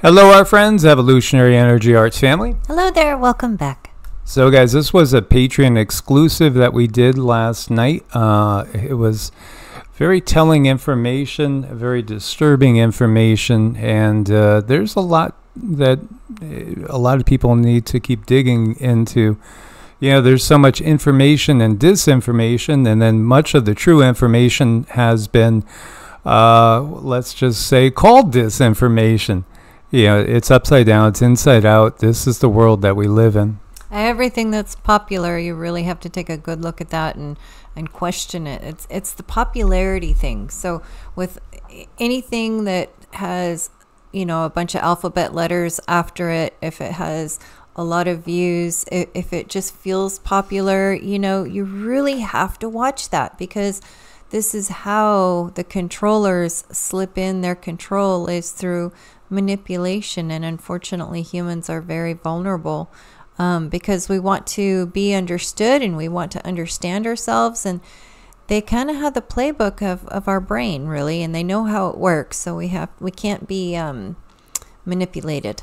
Hello, our friends, Evolutionary Energy Arts family. Hello there, welcome back. So, guys, this was a Patreon exclusive that we did last night. Uh, it was very telling information, very disturbing information, and uh, there's a lot that uh, a lot of people need to keep digging into. You know, there's so much information and disinformation, and then much of the true information has been, uh, let's just say, called disinformation. Know, it's upside down, it's inside out. This is the world that we live in. Everything that's popular, you really have to take a good look at that and and question it. It's it's the popularity thing. So with anything that has, you know, a bunch of alphabet letters after it, if it has a lot of views, if it just feels popular, you know, you really have to watch that because this is how the controllers slip in their control is through manipulation and unfortunately humans are very vulnerable um, because we want to be understood and we want to understand ourselves and they kind of have the playbook of, of our brain really and they know how it works so we have we can't be um, manipulated.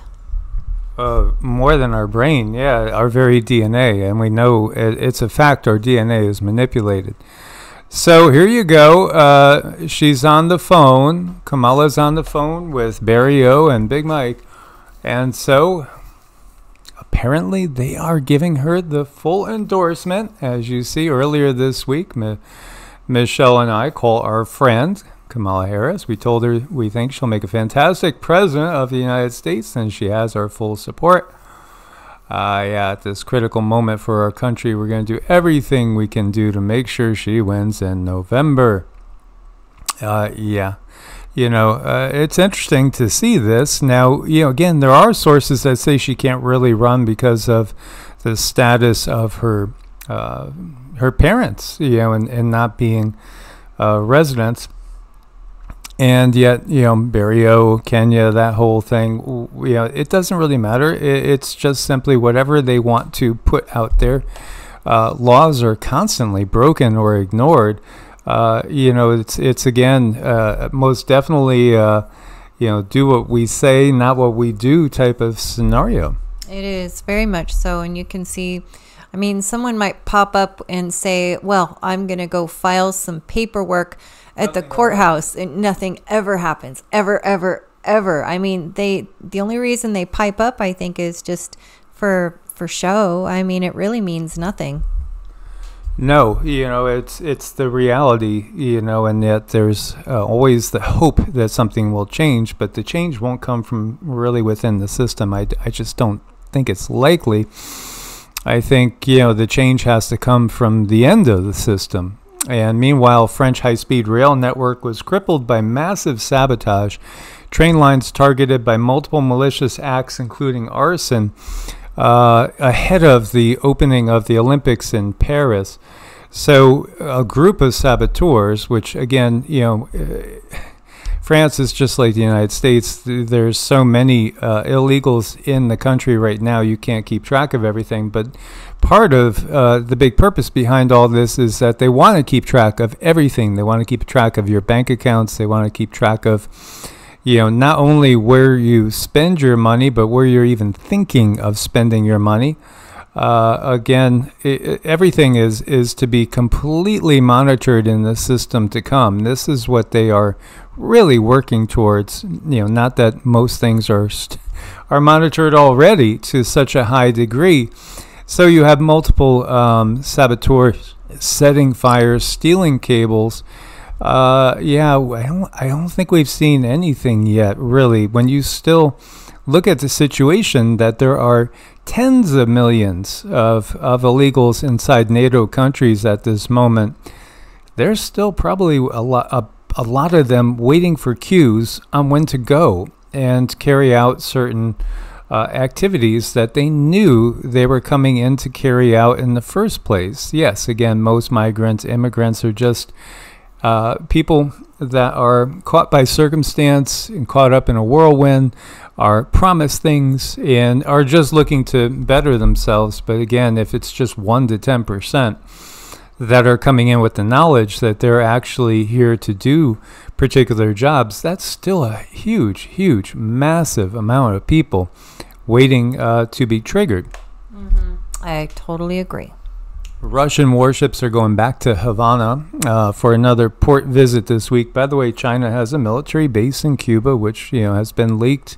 Uh, more than our brain yeah our very dna and we know it, it's a fact our dna is manipulated so here you go. Uh, she's on the phone. Kamala's on the phone with Barry O and Big Mike. And so apparently they are giving her the full endorsement. As you see earlier this week, M- Michelle and I call our friend Kamala Harris. We told her we think she'll make a fantastic president of the United States and she has our full support uh, yeah, at this critical moment for our country, we're going to do everything we can do to make sure she wins in November. Uh, yeah. You know, uh, it's interesting to see this. Now, you know, again, there are sources that say she can't really run because of the status of her uh, her parents, you know, and, and not being uh, residents and yet you know Barry O, Kenya, that whole thing, you know, it doesn't really matter. it's just simply whatever they want to put out there. Uh, laws are constantly broken or ignored. Uh, you know, it's it's again uh, most definitely uh, you know do what we say, not what we do type of scenario. It is very much so, and you can see. I mean, someone might pop up and say, "Well, I'm going to go file some paperwork." At the courthouse and nothing ever happens. Ever ever ever. I mean they the only reason they pipe up i think is just for for show. I mean it really means nothing. No you know it's it's the reality you know and yet there's uh, always the hope that something will change but the change won't come from really within the system. I, I just don't think it's likely. I think you know the change has to come from the end of the system and meanwhile, French high-speed rail network was crippled by massive sabotage, train lines targeted by multiple malicious acts, including arson, uh, ahead of the opening of the Olympics in Paris. So a group of saboteurs, which again, you know, uh, France is just like the United States. There's so many uh, illegals in the country right now, you can't keep track of everything. But part of uh, the big purpose behind all this is that they want to keep track of everything. They want to keep track of your bank accounts. They want to keep track of, you know, not only where you spend your money, but where you're even thinking of spending your money. Uh, again, it, everything is is to be completely monitored in the system to come. This is what they are really working towards. You know, not that most things are are monitored already to such a high degree. So you have multiple um, saboteurs setting fires, stealing cables. Uh, yeah, I don't, I don't think we've seen anything yet, really. When you still look at the situation that there are tens of millions of, of illegals inside NATO countries at this moment, there's still probably a lot, a, a lot of them waiting for cues on when to go and carry out certain uh, activities that they knew they were coming in to carry out in the first place. Yes, again, most migrants, immigrants are just uh, people that are caught by circumstance and caught up in a whirlwind, are promised things and are just looking to better themselves. But again, if it's just 1 to 10%, that are coming in with the knowledge that they're actually here to do particular jobs, that's still a huge, huge, massive amount of people waiting uh, to be triggered. I totally agree. Russian warships are going back to Havana uh, for another port visit this week. By the way, China has a military base in Cuba, which you know has been leaked.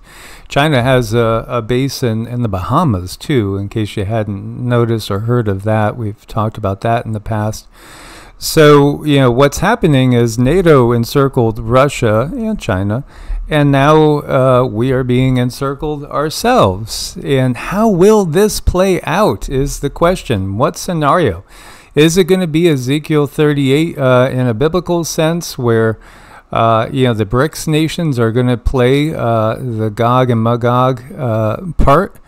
China has a, a base in, in the Bahamas too. In case you hadn't noticed or heard of that, we've talked about that in the past. So you know what's happening is NATO encircled Russia and China, and now uh, we are being encircled ourselves. And how will this play out is the question. What scenario? Is it going to be Ezekiel 38 uh, in a biblical sense where uh, you know the BRICS nations are going to play uh, the Gog and Magog uh, part?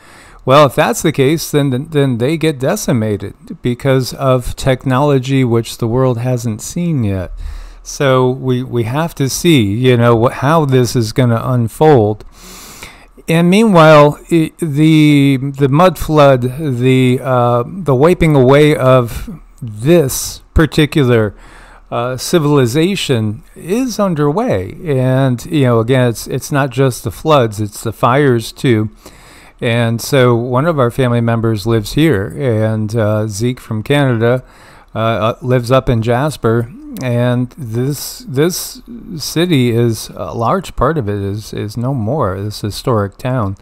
Well, if that's the case, then then they get decimated because of technology which the world hasn't seen yet. So we, we have to see, you know, how this is going to unfold. And meanwhile, i the the mud flood, the uh, the wiping away of this particular uh, civilization is underway. And you know, again, it's it's not just the floods; it's the fires too. And so, one of our family members lives here, and uh, Zeke from Canada uh, lives up in Jasper, and this this city is a large part of it is is no more. This historic town.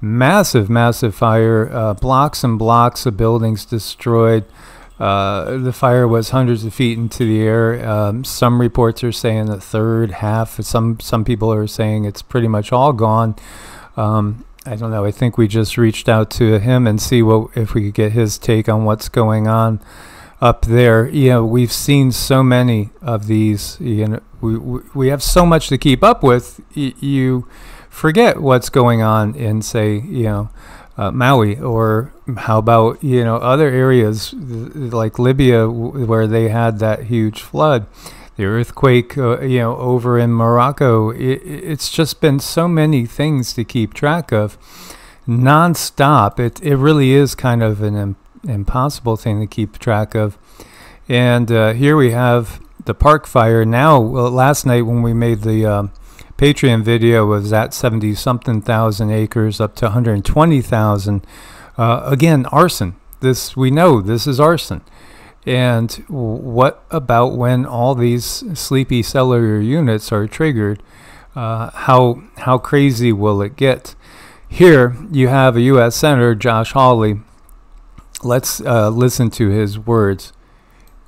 Massive massive fire uh, blocks and blocks of buildings destroyed. Uh, the fire was hundreds of feet into the air. Um, some reports are saying the third half some some people are saying it's pretty much all gone. Um, I don't know. I think we just reached out to him and see what if we could get his take on what's going on up there. You know, we've seen so many of these. You know, we we have so much to keep up with. Y- you forget what's going on in, say, you know, uh, Maui, or how about you know other areas like Libya where they had that huge flood. The earthquake, uh, you know, over in Morocco. It, it's just been so many things to keep track of, nonstop. It it really is kind of an impossible thing to keep track of. And uh, here we have the park fire. Now, well, last night when we made the uh, Patreon video was at 70 something thousand acres up to 120,000. Uh, again, arson. This we know this is arson. And what about when all these sleepy cellular units are triggered? Uh, how how crazy will it get? Here you have a U.S. Senator Josh Hawley let's uh, listen to his words.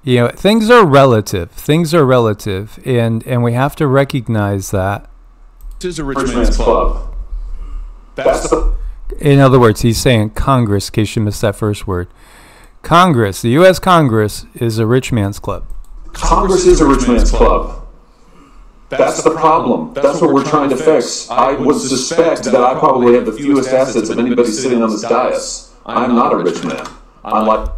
You know, things are relative. Things are relative, and and we have to recognize that. This is a rich man's club. That's the. In other words, he's saying Congress. In case you missed that first word, Congress, the U.S. Congress, is a rich man's club. Congress is a rich man's club. That's the problem. That's what we're trying to fix. I would suspect that I probably have the fewest assets of anybody sitting on this dais. I'm not a rich man. I'm.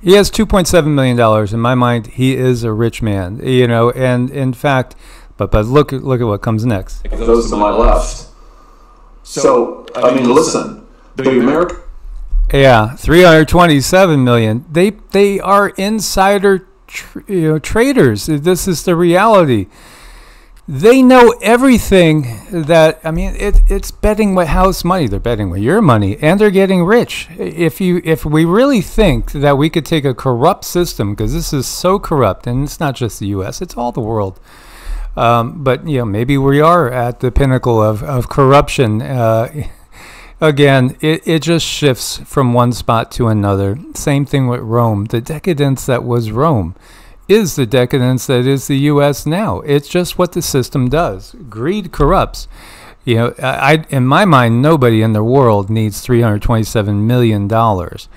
He has two point seven million dollars. In my mind, he is a rich man. You know, and in fact, but but look look at what comes next. Those to my left. So I mean, listen, the American. Yeah, three hundred twenty-seven million. They they are insider, tr- you know, traders. This is the reality they know everything that I mean it, it's betting with house money. They're betting with your money and they're getting rich. If you if we really think that we could take a corrupt system because this is so corrupt and it's not just the US it's all the world. Um, but you know maybe we are at the pinnacle of, of corruption uh, again. It, it just shifts from one spot to another. Same thing with Rome. The decadence that was Rome is the decadence that is the U.S. now. It's just what the system does. Greed corrupts. You know, I, in my mind, nobody in the world needs 327 million dollars.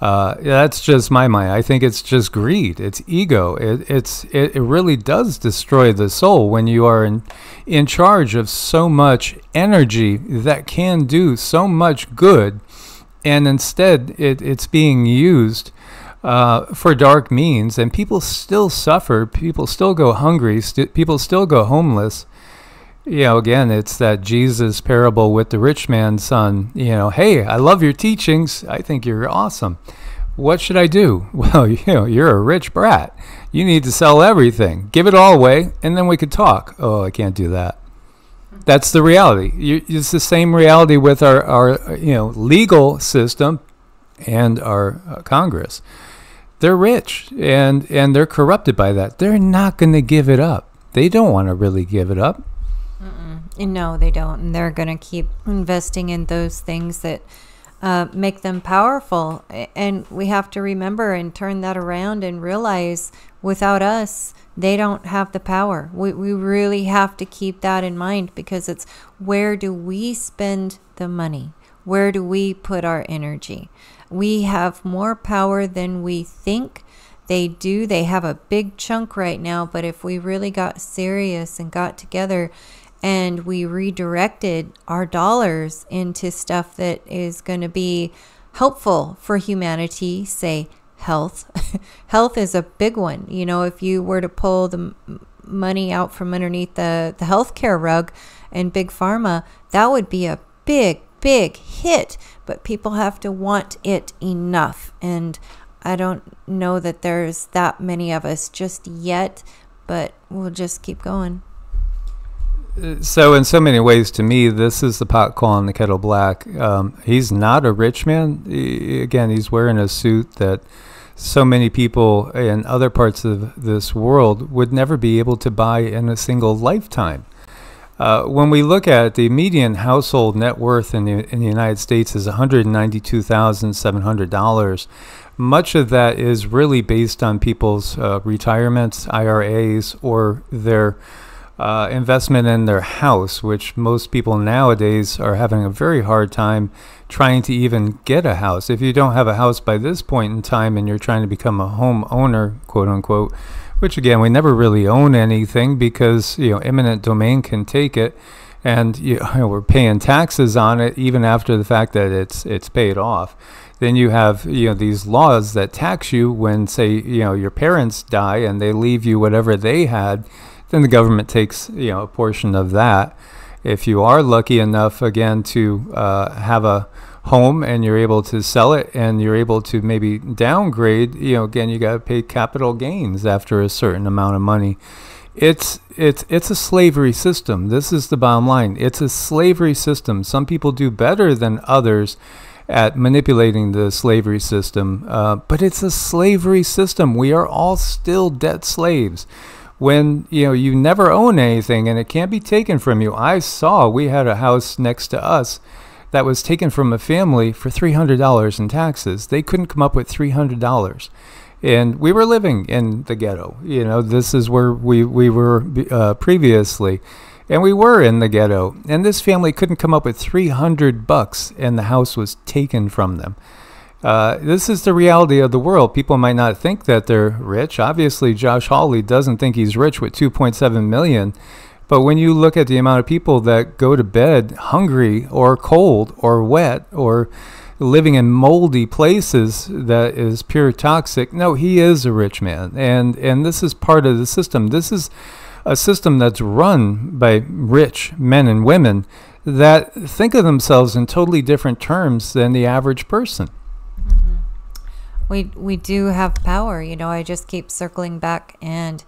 Uh, that's just my mind. I think it's just greed. It's ego. It, it's it, it really does destroy the soul when you are in in charge of so much energy that can do so much good, and instead it, it's being used uh, for dark means, and people still suffer. People still go hungry. St- people still go homeless. You know, again, it's that Jesus parable with the rich man's son. You know, hey, I love your teachings. I think you're awesome. What should I do? Well, you know, you're a rich brat. You need to sell everything, give it all away, and then we could talk. Oh, I can't do that. That's the reality. It's the same reality with our, our you know legal system and our uh, Congress. They're rich and and they're corrupted by that. They're not going to give it up. They don't want to really give it up. No, they don't. And they're going to keep investing in those things that uh, make them powerful. And we have to remember and turn that around and realize without us, they don't have the power. We, we really have to keep that in mind because it's where do we spend the money? Where do we put our energy? We have more power than we think. They do. They have a big chunk right now, but if we really got serious and got together and we redirected our dollars into stuff that is going to be helpful for humanity, say health. health is a big one. You know, if you were to pull the money out from underneath the, the healthcare rug and big pharma, that would be a big, big hit. But people have to want it enough. And I don't know that there's that many of us just yet, but we'll just keep going. So, in so many ways, to me, this is the pot calling the kettle black. Um, he's not a rich man. He- again, he's wearing a suit that so many people in other parts of this world would never be able to buy in a single lifetime. Uh, when we look at the median household net worth in the, in the United States is $192,700. Much of that is really based on people's uh, retirements, IRAs, or their uh, investment in their house, which most people nowadays are having a very hard time trying to even get a house. If you don't have a house by this point in time and you're trying to become a home owner, quote unquote, which again, we never really own anything because, you know, eminent domain can take it and you know, we're paying taxes on it even after the fact that it's it's paid off. Then you have you know these laws that tax you when say you know your parents die and they leave you whatever they had, then the government takes you know a portion of that. If you are lucky enough again to uh, have a home and you're able to sell it and you're able to maybe downgrade, you know again you got to pay capital gains after a certain amount of money it's it's it's a slavery system. This is the bottom line. It's a slavery system. Some people do better than others at manipulating the slavery system, uh, but it's a slavery system. We are all still debt slaves. When you know you never own anything and it can't be taken from you. I saw we had a house next to us that was taken from a family for three hundred dollars in taxes. They couldn't come up with three hundred dollars and we were living in the ghetto. You know, this is where we we were uh, previously, and we were in the ghetto. And this family couldn't come up with three hundred bucks, and the house was taken from them. Uh, this is the reality of the world. People might not think that they're rich. Obviously, Josh Hawley doesn't think he's rich with 2.7 million. But when you look at the amount of people that go to bed hungry or cold or wet or living in moldy places that is pure toxic. No, he is a rich man, and and this is part of the system. This is a system that's run by rich men and women that think of themselves in totally different terms than the average person. Mm-hmm. we we do have power you know i just keep circling back and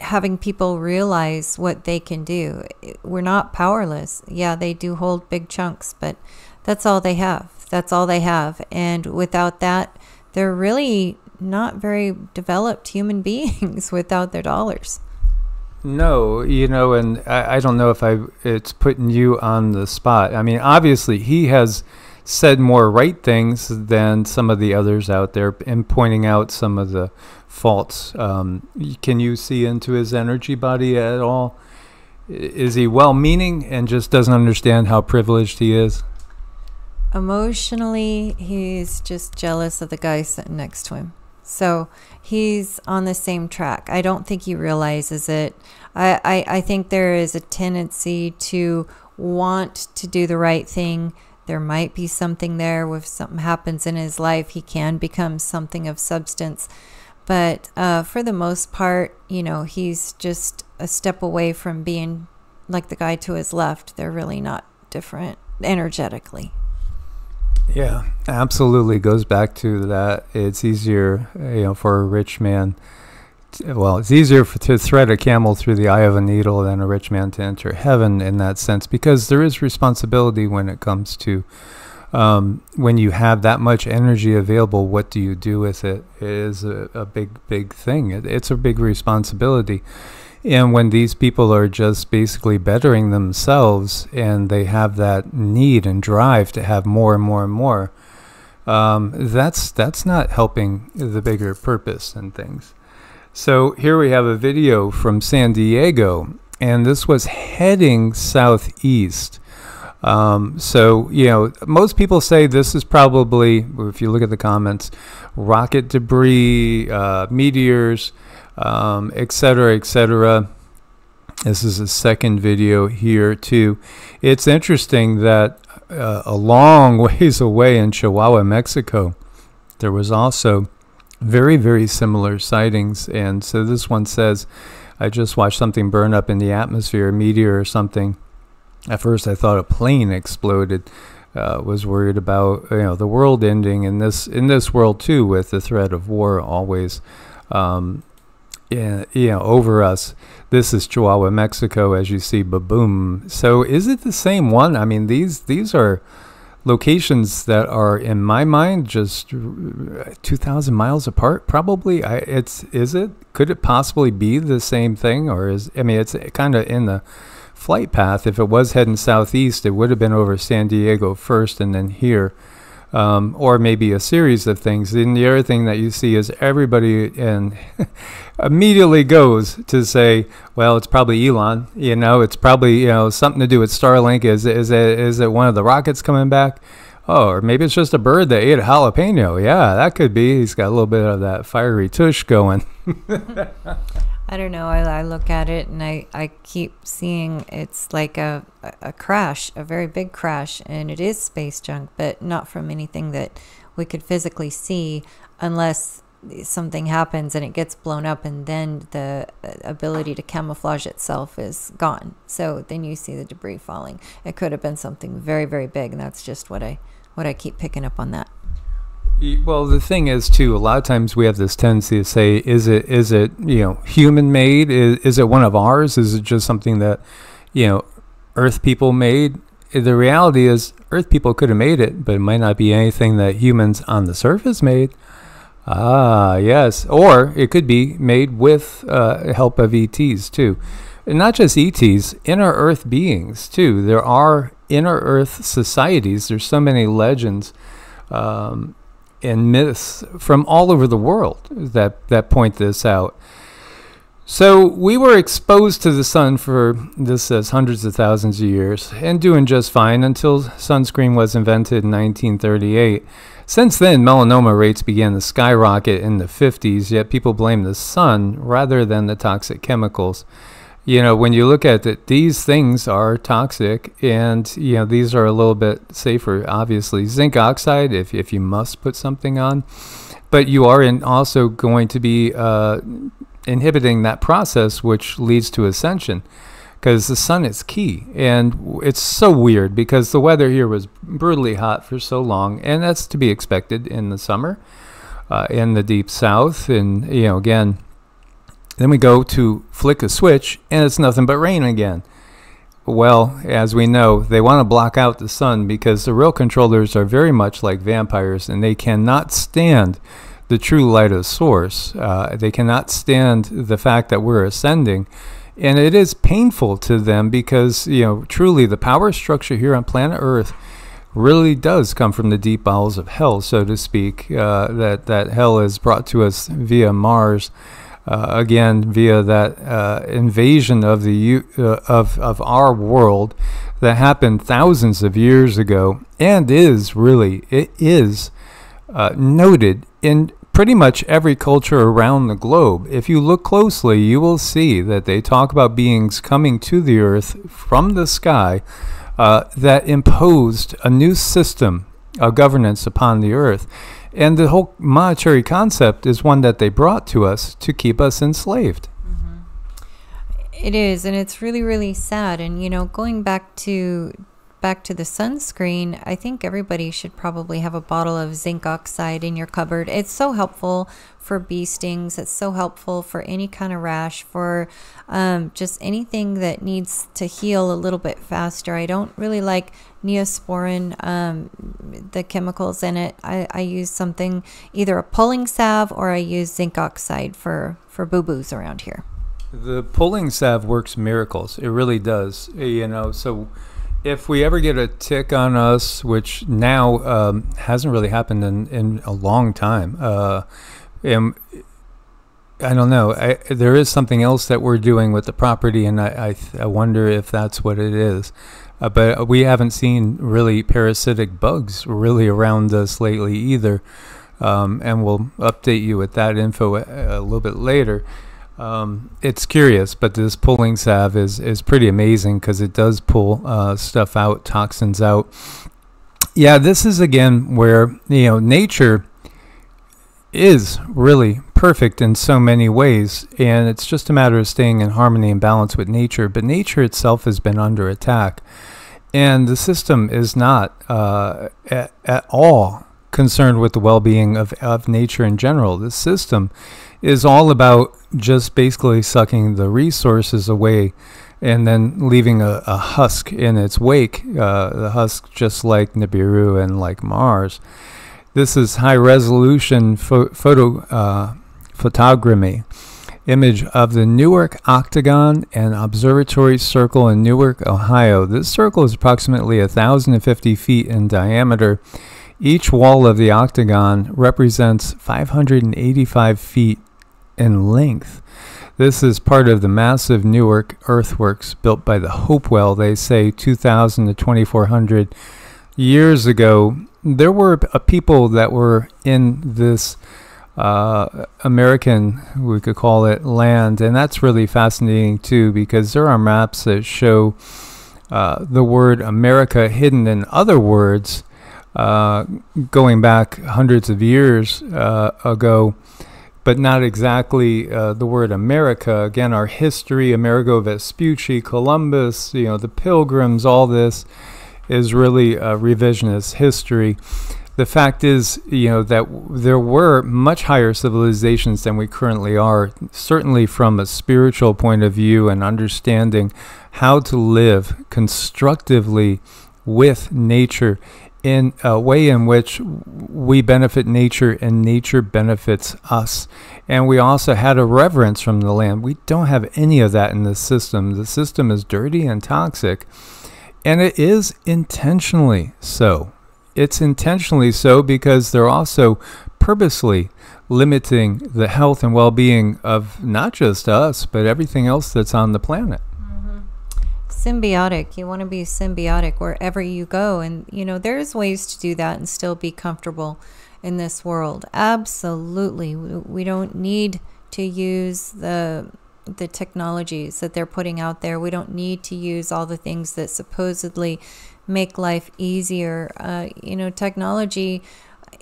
having people realize what they can do. We're not powerless. Yeah they do hold big chunks but that's all they have. That's all they have. And without that they're really not very developed human beings without their dollars. No, you know, and I, I don't know if I it's putting you on the spot. I mean, obviously he has said more right things than some of the others out there, in pointing out some of the faults. Um, can you see into his energy body at all? Is he well-meaning and just doesn't understand how privileged he is? emotionally he's just jealous of the guy sitting next to him so he's on the same track i don't think he realizes it I, I, I think there is a tendency to want to do the right thing there might be something there if something happens in his life he can become something of substance but uh, for the most part you know he's just a step away from being like the guy to his left they're really not different energetically Yeah, absolutely. Goes back to that. It's easier, you know, for a rich man. To, well, it's easier for, to thread a camel through the eye of a needle than a rich man to enter heaven in that sense, because there is responsibility when it comes to um, when you have that much energy available. What do you do with it? It is a, a big, big thing. It, it's a big responsibility. And when these people are just basically bettering themselves and they have that need and drive to have more and more and more, um, that's that's not helping the bigger purpose and things. So here we have a video from San Diego, and this was heading southeast. Um, so you know, most people say this is probably, if you look at the comments, rocket debris, uh, meteors um, etc., etc. This is a second video here too. It's interesting that uh, a long ways away in Chihuahua, Mexico, there was also very, very similar sightings. And so this one says, I just watched something burn up in the atmosphere, a meteor or something. At first, I thought a plane exploded. Uh, was worried about you know the world ending in this in this world too, with the threat of war always um, yeah, you know, over us. This is Chihuahua, Mexico, as you see, boom. So is it the same one? I mean, these these are locations that are, in my mind, just two thousand miles apart. Probably, I, it's is it? Could it possibly be the same thing, or is? I mean, it's kind of in the flight path. If it was heading southeast, it would have been over San Diego first, and then here um, or maybe a series of things. And the other thing that you see is everybody and immediately goes to say, well, it's probably Elon. You know, it's probably you know something to do with Starlink. Is is it is it one of the rockets coming back? Oh, or maybe it's just a bird that ate a jalapeno. Yeah, that could be. He's got a little bit of that fiery tush going. I don't know. I, I look at it and I, I keep seeing it's like a, a crash, a very big crash, and it is space junk, but not from anything that we could physically see unless something happens and it gets blown up and then the uh, ability to camouflage itself is gone so then you see the debris falling it could have been something very very big and that's just what i what i keep picking up on that well, the thing is, too, a lot of times we have this tendency to say, "Is it is it you know human made? Is, is it one of ours? Is it just something that you know Earth people made?" The reality is, Earth people could have made it, but it might not be anything that humans on the surface made. Ah, yes, or it could be made with uh, help of ETs too, and not just ETs, inner Earth beings too. There are inner Earth societies. There's so many legends. Um, and myths from all over the world that, that point this out. So we were exposed to the sun for this says hundreds of thousands of years and doing just fine until sunscreen was invented in 1938. Since then, melanoma rates began to skyrocket in the 50s, yet people blame the sun rather than the toxic chemicals you know, when you look at it, these things are toxic, and you know these are a little bit safer. Obviously, zinc oxide, if if you must put something on, but you are in also going to be uh, inhibiting that process, which leads to ascension, because the sun is key, and it's so weird because the weather here was brutally hot for so long, and that's to be expected in the summer, uh, in the deep south, and you know again then we go to flick a switch and it's nothing but rain again. Well, as we know, they want to block out the sun because the real controllers are very much like vampires and they cannot stand the true light of source. Uh, they cannot stand the fact that we're ascending. And it is painful to them because, you know, truly the power structure here on planet Earth really does come from the deep bowels of hell, so to speak. Uh, that, that hell is brought to us via Mars again via that uh, invasion of the uh, of of our world that happened thousands of years ago and is really it is uh, noted in pretty much every culture around the globe. If you look closely, you will see that they talk about beings coming to the earth from the sky uh, that imposed a new system of governance upon the earth. And the whole monetary concept is one that they brought to us to keep us enslaved. Mm-hmm. It is, and it's really, really sad. And, you know, going back to back to the sunscreen, I think everybody should probably have a bottle of zinc oxide in your cupboard. It's so helpful for bee stings. It's so helpful for any kind of rash, for um, just anything that needs to heal a little bit faster. I don't really like neosporin, um, the chemicals in it. I, I use something, either a pulling salve or I use zinc oxide for, for boo boos around here. The pulling salve works miracles. It really does. You know, so if we ever get a tick on us, which now um, hasn't really happened in, in a long time, uh, and I don't know. I, there is something else that we're doing with the property, and I, I, I wonder if that's what it is. Uh, but we haven't seen really parasitic bugs really around us lately either. Um, and we'll update you with that info a, a little bit later. Um, it's curious, but this pulling salve is, is pretty amazing because it does pull uh, stuff out, toxins out. Yeah, this is again where you know nature is really perfect in so many ways, and it's just a matter of staying in harmony and balance with nature. But nature itself has been under attack, and the system is not uh, at, at all concerned with the well-being of, of nature in general. The system is all about just basically sucking the resources away and then leaving a, a husk in its wake, uh, the husk just like Nibiru and like Mars. This is high resolution pho- photo uh, photogrammy image of the Newark Octagon and Observatory Circle in Newark, Ohio. This circle is approximately 1,050 feet in diameter. Each wall of the octagon represents 585 feet in length. This is part of the massive Newark earthworks built by the Hopewell, they say 2,000 to 2,400 years ago. There were uh, people that were in this uh, American, we could call it, land, and that's really fascinating too because there are maps that show uh, the word America hidden in other words uh, going back hundreds of years uh, ago but not exactly uh, the word America. Again, our history, Amerigo Vespucci, Columbus, you know, the Pilgrims, all this is really a revisionist history. The fact is, you know, that there were much higher civilizations than we currently are, certainly from a spiritual point of view and understanding how to live constructively with nature in a way in which we benefit nature and nature benefits us. And we also had a reverence from the land. We don't have any of that in the system. The system is dirty and toxic, and it is intentionally so. It's intentionally so because they're also purposely limiting the health and well being of not just us, but everything else that's on the planet symbiotic. You want to be symbiotic wherever you go. And, you know, there's ways to do that and still be comfortable in this world. Absolutely. We don't need to use the the technologies that they're putting out there. We don't need to use all the things that supposedly make life easier. Uh, you know, technology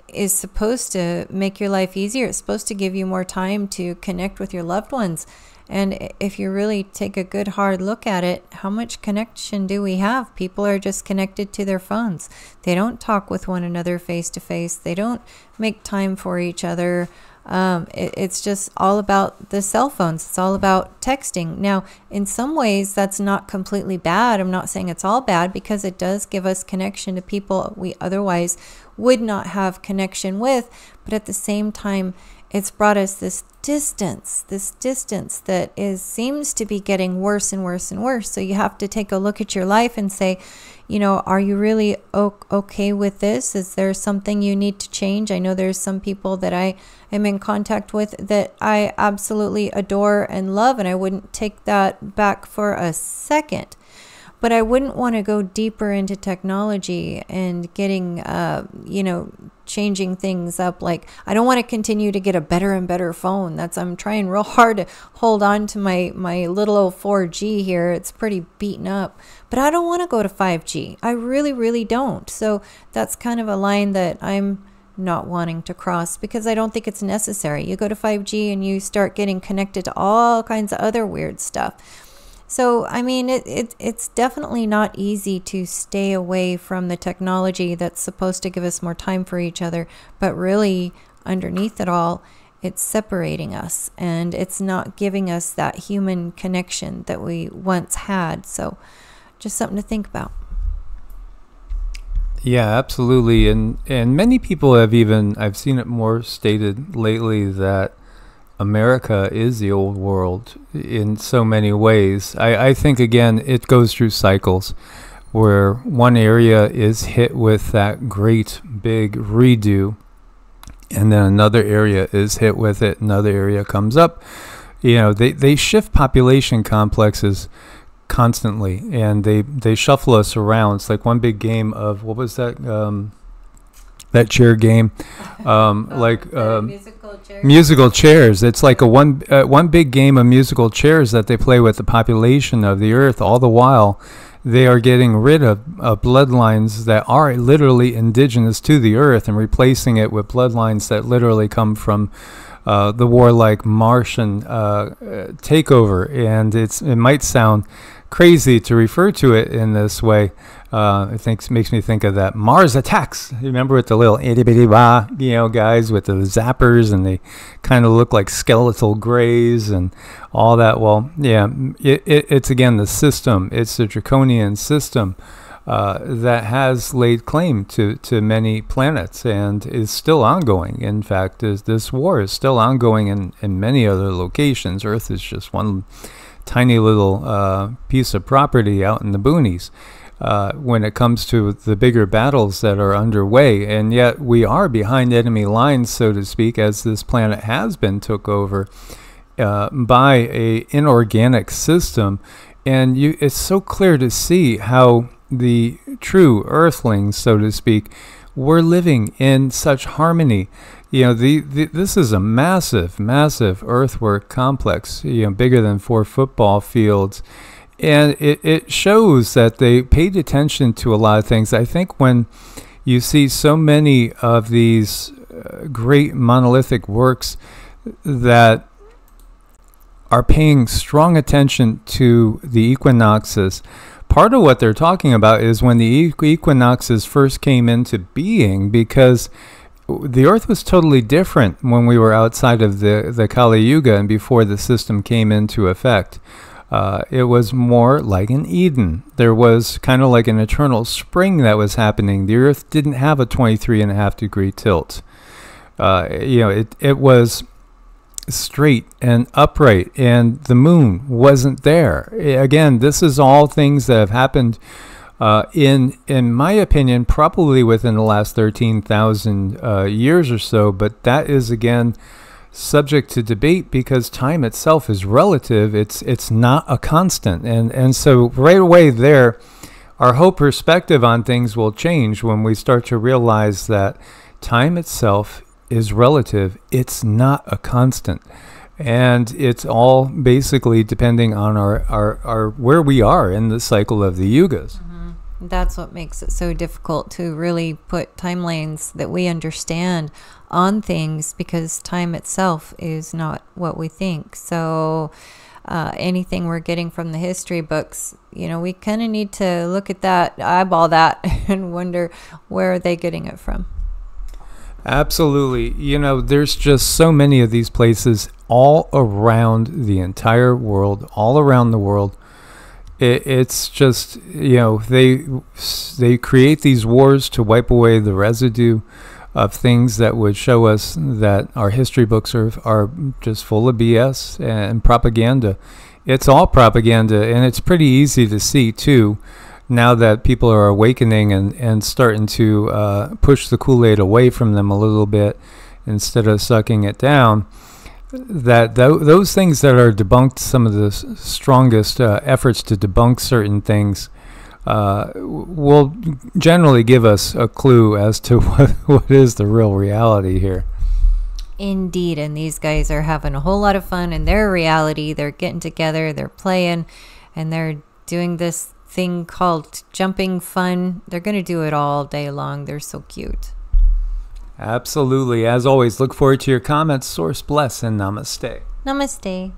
is supposed to make your life easier. It's supposed to give you more time to connect with your loved ones. And if you really take a good hard look at it, how much connection do we have? People are just connected to their phones. They don't talk with one another face to face. They don't make time for each other. Um, it, it's just all about the cell phones. It's all about texting. Now, in some ways, that's not completely bad. I'm not saying it's all bad because it does give us connection to people we otherwise would not have connection with. But at the same time, it's brought us this distance, this distance that is seems to be getting worse and worse and worse. So you have to take a look at your life and say, you know, are you really okay with this? Is there something you need to change? I know there's some people that I am in contact with that I absolutely adore and love, and I wouldn't take that back for a second but I wouldn't want to go deeper into technology and getting, uh, you know, changing things up. Like I don't want to continue to get a better and better phone. That's I'm trying real hard to hold on to my my little old 4G here. It's pretty beaten up, but I don't want to go to 5G. I really, really don't. So that's kind of a line that I'm not wanting to cross because I don't think it's necessary. You go to 5G and you start getting connected to all kinds of other weird stuff So, I mean, it, it, it's definitely not easy to stay away from the technology that's supposed to give us more time for each other, but really, underneath it all, it's separating us and it's not giving us that human connection that we once had. So, just something to think about. Yeah, absolutely. And and many people have even I've seen it more stated lately that America is the old world in so many ways. I, I think again it goes through cycles where one area is hit with that great big redo and then another area is hit with it, another area comes up. You know, they, they shift population complexes constantly and they, they shuffle us around. It's like one big game of what was that um, that chair game? Um, Oh, like um, musical chairs. musical chairs. It's like a one uh, one big game of musical chairs that they play with the population of the earth. All the while, they are getting rid of uh, bloodlines that are literally indigenous to the earth and replacing it with bloodlines that literally come from. Uh, the warlike Martian uh, uh, takeover, and it's it might sound crazy to refer to it in this way. Uh, I think makes me think of that Mars Attacks. Remember with the little itty bitty bah, you know, guys with the zappers, and they kind of look like skeletal grays and all that. Well, yeah, it, it, it's again the system. It's the draconian system uh, that has laid claim to, to many planets and is still ongoing. In fact, is, this war is still ongoing in, in many other locations. Earth is just one tiny little uh, piece of property out in the boonies. Uh, when it comes to the bigger battles that are underway, and yet we are behind enemy lines, so to speak, as this planet has been took over uh, by a inorganic system, and you, it's so clear to see how the true Earthlings, so to speak, were living in such harmony. You know, the, the this is a massive, massive earthwork complex. You know, bigger than four football fields and it, it shows that they paid attention to a lot of things. I think when you see so many of these uh, great monolithic works that are paying strong attention to the equinoxes, part of what they're talking about is when the equinoxes first came into being, because the Earth was totally different when we were outside of the, the Kali Yuga and before the system came into effect. Uh, it was more like an Eden. There was kind of like an eternal spring that was happening. The Earth didn't have a 23 and a half degree tilt. Uh, you know, it, it was straight and upright, and the moon wasn't there. Again, this is all things that have happened uh, in, in my opinion, probably within the last 13,000 uh, years or so, but that is again subject to debate because time itself is relative. It's it's not a constant, and and so right away there, our whole perspective on things will change when we start to realize that time itself is relative. It's not a constant. And it's all basically depending on our, our, our where we are in the cycle of the yugas. That's what makes it so difficult to really put timelines that we understand on things because time itself is not what we think. So, uh, anything we're getting from the history books, you know, we kind of need to look at that, eyeball that, and wonder where are they getting it from. Absolutely. You know, there's just so many of these places all around the entire world, all around the world. It, it's just, you know, they they create these wars to wipe away the residue of things that would show us that our history books are are just full of BS and propaganda. It's all propaganda and it's pretty easy to see too now that people are awakening and, and starting to uh, push the Kool Aid away from them a little bit instead of sucking it down, that th- those things that are debunked, some of the s- strongest uh, efforts to debunk certain things, uh, will generally give us a clue as to what, what is the real reality here. Indeed, and these guys are having a whole lot of fun in their reality. They're getting together, they're playing, and they're doing this thing called jumping fun. They're going to do it all day long. They're so cute. Absolutely. As always, look forward to your comments. Source bless and namaste. Namaste.